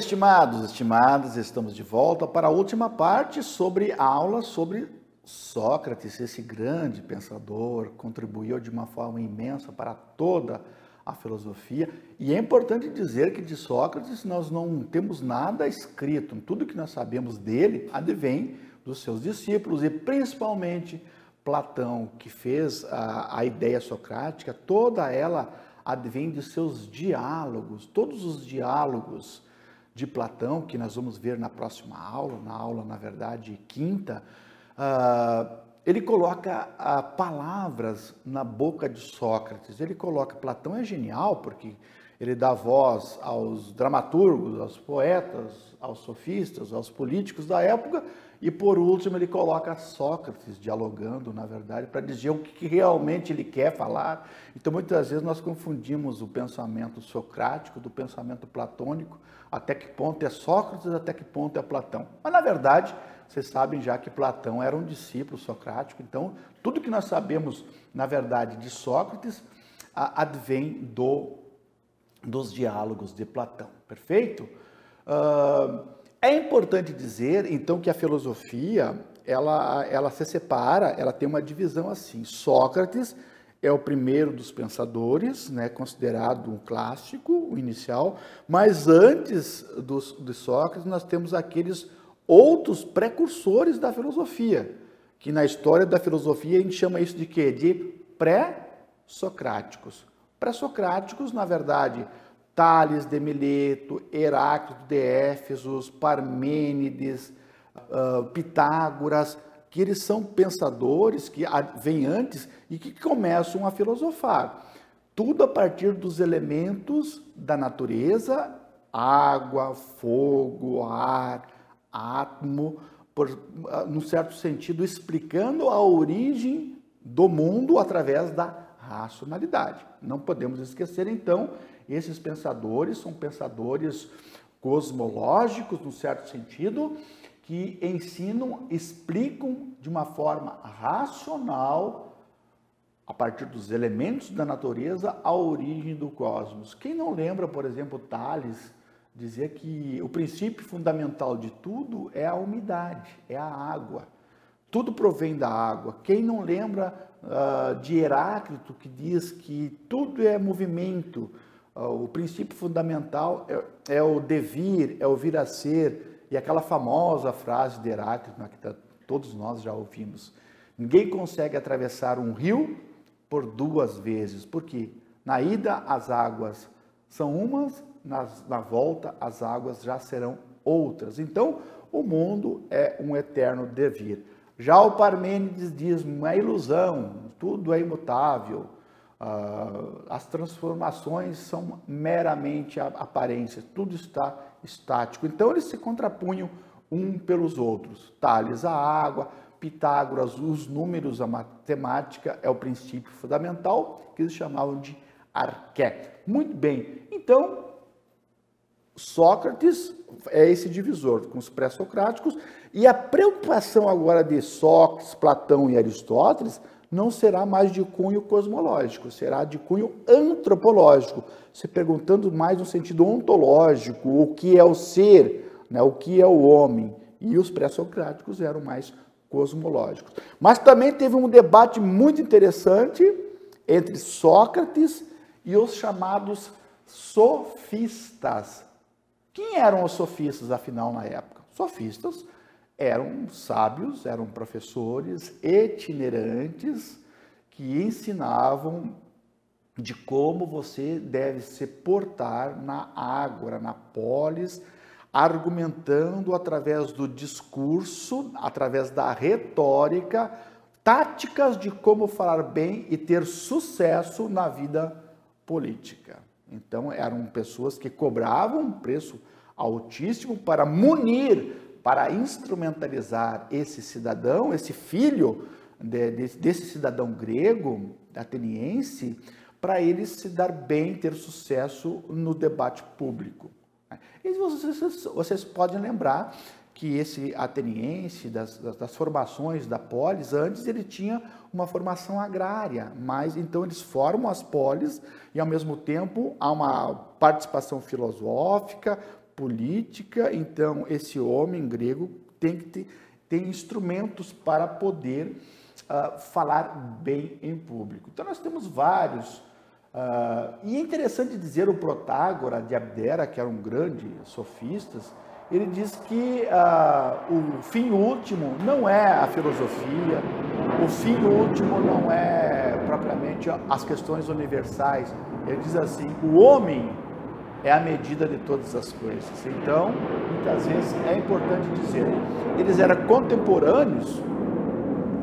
Estimados, estimadas, estamos de volta para a última parte sobre a aula sobre Sócrates, esse grande pensador, contribuiu de uma forma imensa para toda a filosofia. E é importante dizer que de Sócrates nós não temos nada escrito, tudo que nós sabemos dele advém dos seus discípulos e principalmente Platão, que fez a, a ideia socrática, toda ela advém de seus diálogos, todos os diálogos de Platão, que nós vamos ver na próxima aula, na aula, na verdade, quinta, uh, ele coloca uh, palavras na boca de Sócrates. Ele coloca, Platão é genial, porque ele dá voz aos dramaturgos, aos poetas, aos sofistas, aos políticos da época, e por último ele coloca Sócrates dialogando, na verdade, para dizer o que realmente ele quer falar. Então muitas vezes nós confundimos o pensamento socrático do pensamento platônico, até que ponto é Sócrates, até que ponto é Platão. Mas na verdade, vocês sabem já que Platão era um discípulo socrático, então tudo que nós sabemos, na verdade, de Sócrates advém do, dos diálogos de Platão, perfeito? Uh, é importante dizer, então, que a filosofia, ela, ela se separa, ela tem uma divisão assim. Sócrates é o primeiro dos pensadores, né, considerado um clássico, o inicial, mas antes dos, de Sócrates nós temos aqueles outros precursores da filosofia, que na história da filosofia a gente chama isso de quê? De pré-socráticos. Pré-socráticos, na verdade, Tales de Mileto, Heráclito de Éfeso, Parmênides, uh, Pitágoras, que eles são pensadores que vêm antes e que começam a filosofar. Tudo a partir dos elementos da natureza, água, fogo, ar, átomo, por, uh, num certo sentido, explicando a origem do mundo através da racionalidade. Não podemos esquecer, então, esses pensadores são pensadores cosmológicos, no certo sentido, que ensinam, explicam de uma forma racional, a partir dos elementos da natureza, a origem do cosmos. Quem não lembra, por exemplo, Tales dizia que o princípio fundamental de tudo é a umidade, é a água. Tudo provém da água. Quem não lembra uh, de Heráclito, que diz que tudo é movimento, o princípio fundamental é, é, o devir, é o vir a ser, e aquela famosa frase de Heráclito, né, que tá, todos nós já ouvimos. Ninguém consegue atravessar um rio por duas vezes, porque na ida as águas são umas, nas, na volta as águas já serão outras. Então, o mundo é um eterno devir. Já o Parmênides diz, não é ilusão, tudo é imutável. Uh, as transformações são meramente aparências, tudo está estático. Então eles se contrapunham um pelos outros. Tales, a água, Pitágoras, os números, a matemática é o princípio fundamental que eles chamavam de arqué. Muito bem, então Sócrates é esse divisor com os pré-socráticos e a preocupação agora de Sócrates, Platão e Aristóteles não será mais de cunho cosmológico, será de cunho antropológico, se perguntando mais no sentido ontológico, o que é o ser, né, o que é o homem. E os pré-socráticos eram mais cosmológicos. Mas também teve um debate muito interessante entre Sócrates e os chamados sofistas. Quem eram os sofistas, afinal, na época? Sofistas eram sábios, eram professores itinerantes que ensinavam de como você deve se portar na ágora, na polis, argumentando através do discurso, através da retórica, táticas de como falar bem e ter sucesso na vida política. Então, eram pessoas que cobravam um preço altíssimo para munir para instrumentalizar esse cidadão, esse filho de, de, desse cidadão grego, ateniense, para ele se dar bem, ter sucesso no debate público. E vocês, vocês podem lembrar que esse ateniense, das, das, formações da polis, antes ele tinha uma formação agrária, mas então eles formam as polis e ao mesmo tempo há uma participação filosófica, política, então esse homem grego tem que ter, ter instrumentos para poder uh, falar bem em público. Então nós temos vários. Uh, e é interessante dizer o Protágora de Abdera, que era um grande sofista, ele diz que uh, o fim último não é a filosofia, o fim último não é propriamente as questões universais. Ele diz assim: o homem é a medida de todas as coisas. Então, muitas vezes é importante dizer, eles eram contemporâneos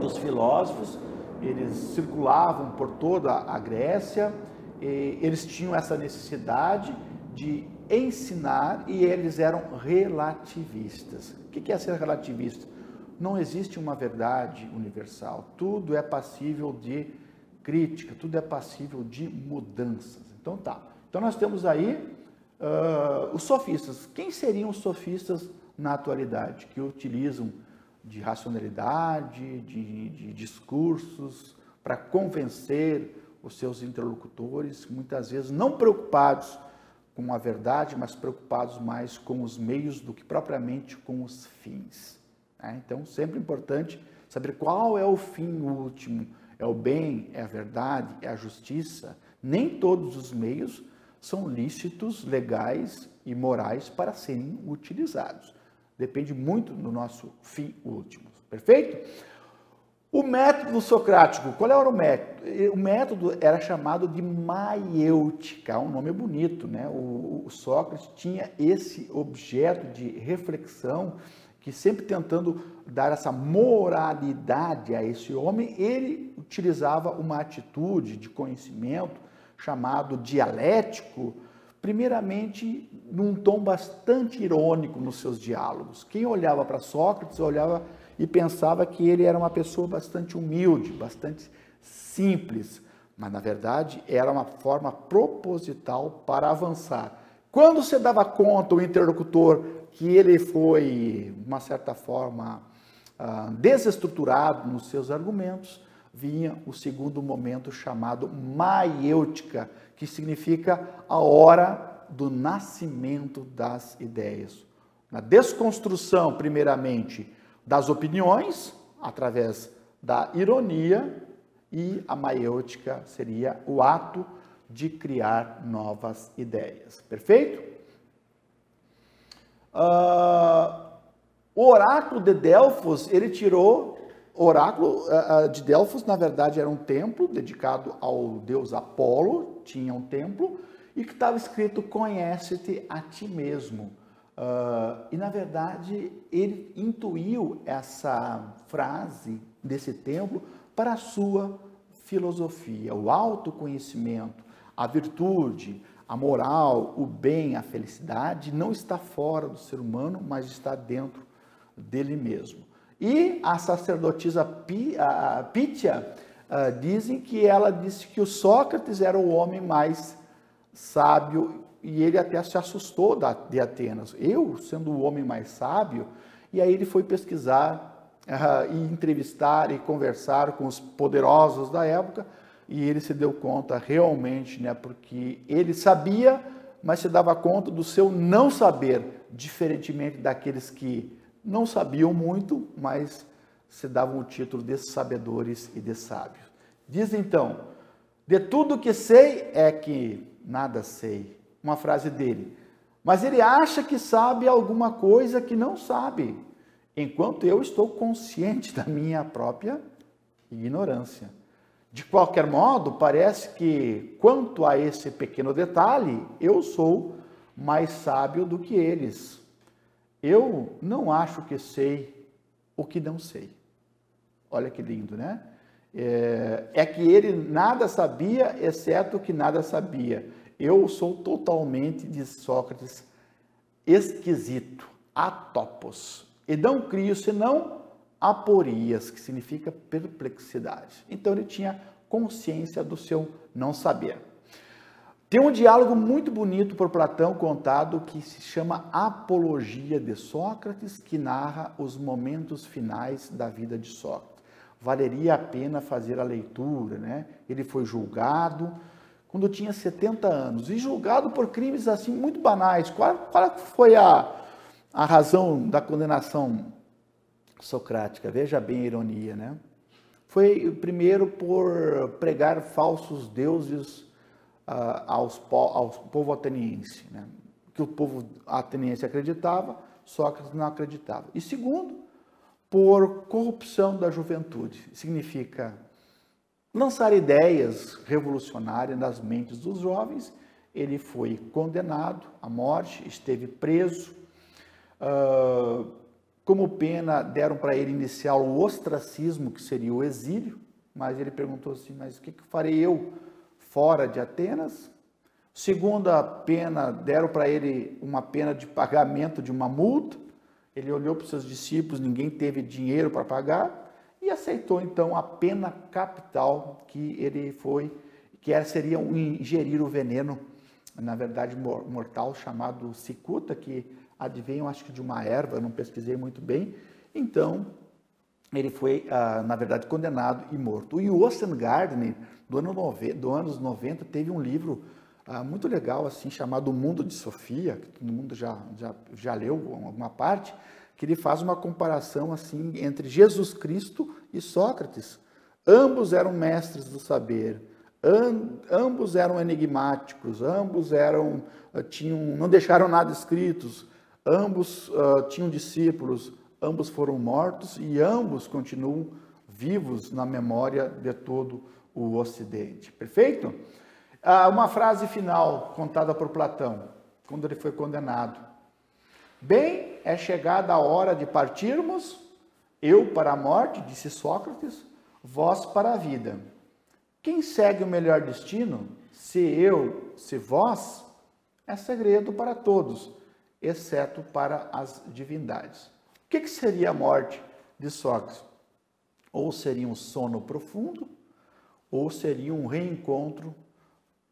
dos filósofos, eles circulavam por toda a Grécia, eles tinham essa necessidade de ensinar e eles eram relativistas. O que é ser relativista? Não existe uma verdade universal, tudo é passível de crítica, tudo é passível de mudanças. Então tá. Então nós temos aí uh, os sofistas. Quem seriam os sofistas na atualidade que utilizam de racionalidade, de, de discursos para convencer os seus interlocutores, muitas vezes não preocupados com a verdade, mas preocupados mais com os meios do que propriamente com os fins. Né? Então, sempre importante saber qual é o fim último. É o bem, é a verdade, é a justiça. Nem todos os meios são lícitos, legais e morais para serem utilizados. Depende muito do nosso fim último. Perfeito? O método socrático, qual era o método? O método era chamado de maiêutica, um nome bonito, né? O, o Sócrates tinha esse objeto de reflexão que sempre tentando dar essa moralidade a esse homem, ele utilizava uma atitude de conhecimento chamado dialético, primeiramente num tom bastante irônico nos seus diálogos. Quem olhava para Sócrates olhava e pensava que ele era uma pessoa bastante humilde, bastante simples, mas na verdade era uma forma proposital para avançar. Quando você dava conta, o interlocutor, que ele foi, de uma certa forma, ah, desestruturado nos seus argumentos, vinha o segundo momento chamado maiêutica, que significa a hora do nascimento das ideias. Na desconstrução, primeiramente, das opiniões, através da ironia, e a maiêutica seria o ato de criar novas ideias. Perfeito? Uh, o oráculo de Delfos, ele tirou, o oráculo uh, de Delfos, na verdade, era um templo dedicado ao deus Apolo, tinha um templo, e que estava escrito, conhece-te a ti mesmo. Uh, e na verdade ele intuiu essa frase desse templo para a sua filosofia, o autoconhecimento, a virtude, a moral, o bem, a felicidade não está fora do ser humano, mas está dentro dele mesmo. E a sacerdotisa Pítia uh, dizem que ela disse que o Sócrates era o homem mais sábio e ele até se assustou de Atenas. Eu, sendo o homem mais sábio, e aí ele foi pesquisar uh, e entrevistar e conversar com os poderosos da época, e ele se deu conta realmente, né, porque ele sabia, mas se dava conta do seu não saber, diferentemente daqueles que não sabiam muito, mas se davam o título de sabedores e de sábios. Diz então: de tudo que sei é que nada sei uma frase dele. Mas ele acha que sabe alguma coisa que não sabe, enquanto eu estou consciente da minha própria ignorância. De qualquer modo, parece que, quanto a esse pequeno detalhe, eu sou mais sábio do que eles. Eu não acho que sei o que não sei. Olha que lindo, né? É, é que ele nada sabia, exceto que nada sabia. Eu sou totalmente, de Sócrates, esquisito, atopos. E não crio senão aporias, que significa perplexidade. Então ele tinha consciência do seu não saber. Tem um diálogo muito bonito por Platão contado que se chama Apologia de Sócrates, que narra os momentos finais da vida de Sócrates. Valeria a pena fazer a leitura, né? Ele foi julgado, quando tinha 70 anos, e julgado por crimes assim muito banais. Qual, qual foi a, a razão da condenação socrática? Veja bem a ironia, né? Foi primeiro por pregar falsos deuses aos, ao povo ateniense, né? que o povo ateniense acreditava, Sócrates não acreditava. E segundo, por corrupção da juventude. Significa lançar ideias revolucionárias nas mentes dos jovens. Ele foi condenado à morte, esteve preso. Uh, como pena, deram para ele iniciar o ostracismo, que seria o exílio, mas ele perguntou assim: Mas o que, que farei eu fora de Atenas? Segunda pena, deram para ele uma pena de pagamento de uma multa. Ele olhou para os seus discípulos, ninguém teve dinheiro para pagar e aceitou então a pena capital que ele foi, que era, seria um ingerir o veneno, na verdade mortal, chamado cicuta, que advém, acho que de uma erva, eu não pesquisei muito bem. Então, ele foi, ah, na verdade, condenado e morto. O Osten Gardner, do ano 90, do anos 90, teve um livro ah, muito legal, assim, chamado O Mundo de Sofia, que todo mundo já, já, já leu alguma parte, que ele faz uma comparação assim entre Jesus Cristo e Sócrates. Ambos eram mestres do saber, ambos eram enigmáticos, ambos eram ah, tinham não deixaram nada escritos, ambos uh, tinham discípulos, ambos foram mortos e ambos continuam vivos na memória de todo o Ocidente. Perfeito? Uh, uma frase final contada por Platão, quando ele foi condenado. Bem, é chegada a hora de partirmos, eu para a morte, disse Sócrates, vós para a vida. Quem segue o melhor destino, se eu, se vós, é segredo para todos, exceto para as divindades. Que, que seria a morte de Sócrates? Ou seria um sono profundo, ou seria um reencontro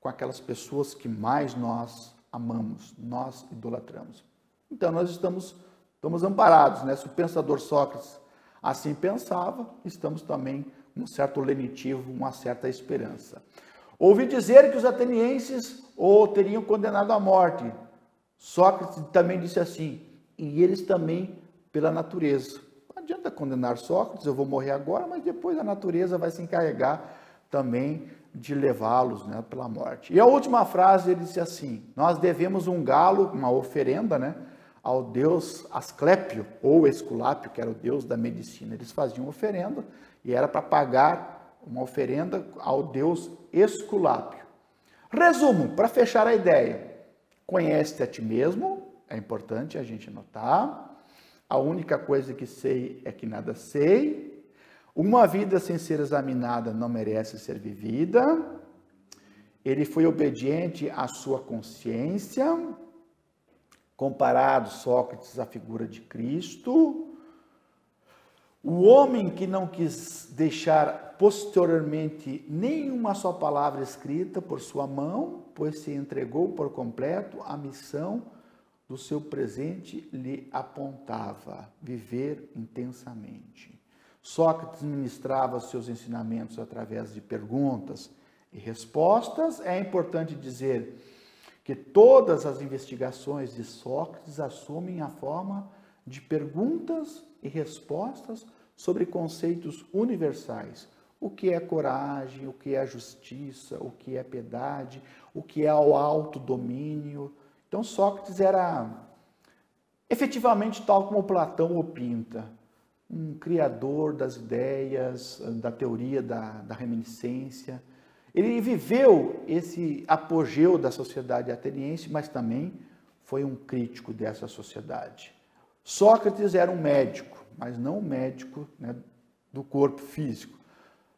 com aquelas pessoas que mais nós amamos, nós idolatramos. Então nós estamos, estamos amparados, né? Se o pensador Sócrates assim pensava, estamos também um certo lenitivo, uma certa esperança. Ouvi dizer que os atenienses o teriam condenado à morte. Sócrates também disse assim, e eles também pela natureza. Não adianta condenar Sócrates, eu vou morrer agora, mas depois a natureza vai se encarregar também de levá-los né, pela morte. E a última frase ele disse assim: Nós devemos um galo, uma oferenda, né, ao deus Asclépio, ou Esculápio, que era o deus da medicina. Eles faziam oferenda e era para pagar uma oferenda ao deus Esculápio. Resumo, para fechar a ideia: conhece a ti mesmo, é importante a gente notar. A única coisa que sei é que nada sei. Uma vida sem ser examinada não merece ser vivida. Ele foi obediente à sua consciência comparado Sócrates à figura de Cristo. O homem que não quis deixar posteriormente nenhuma só palavra escrita por sua mão, pois se entregou por completo à missão do seu presente lhe apontava, viver intensamente. Sócrates ministrava seus ensinamentos através de perguntas e respostas. É importante dizer que todas as investigações de Sócrates assumem a forma de perguntas e respostas sobre conceitos universais. O que é coragem, o que é justiça, o que é piedade, o que é o autodomínio. Então Sócrates era efetivamente tal como Platão o pinta, um criador das ideias, da teoria da, da reminiscência, ele viveu esse apogeu da sociedade ateniense, mas também foi um crítico dessa sociedade. Sócrates era um médico, mas não um médico né, do corpo físico.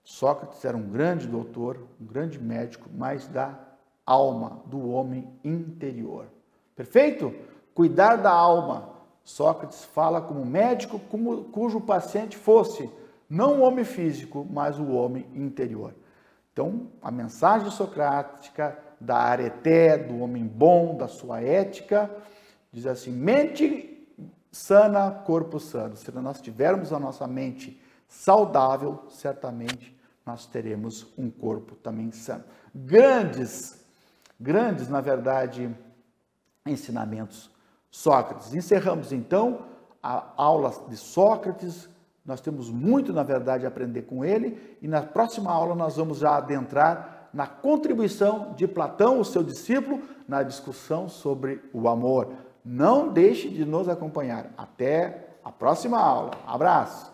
Sócrates era um grande doutor, um grande médico, mas da alma, do homem interior. Perfeito? Cuidar da alma. Sócrates fala como médico como, cujo paciente fosse não o homem físico, mas o homem interior. Então, a mensagem socrática da areté, do homem bom, da sua ética, diz assim: mente sana, corpo sano. Se nós tivermos a nossa mente saudável, certamente nós teremos um corpo também sano. Grandes, grandes, na verdade, ensinamentos Sócrates. Encerramos então a aula de Sócrates. Nós temos muito, na verdade, a aprender com ele e na próxima aula nós vamos já adentrar na contribuição de Platão, o seu discípulo, na discussão sobre o amor. Não deixe de nos acompanhar. Até a próxima aula. Abraço!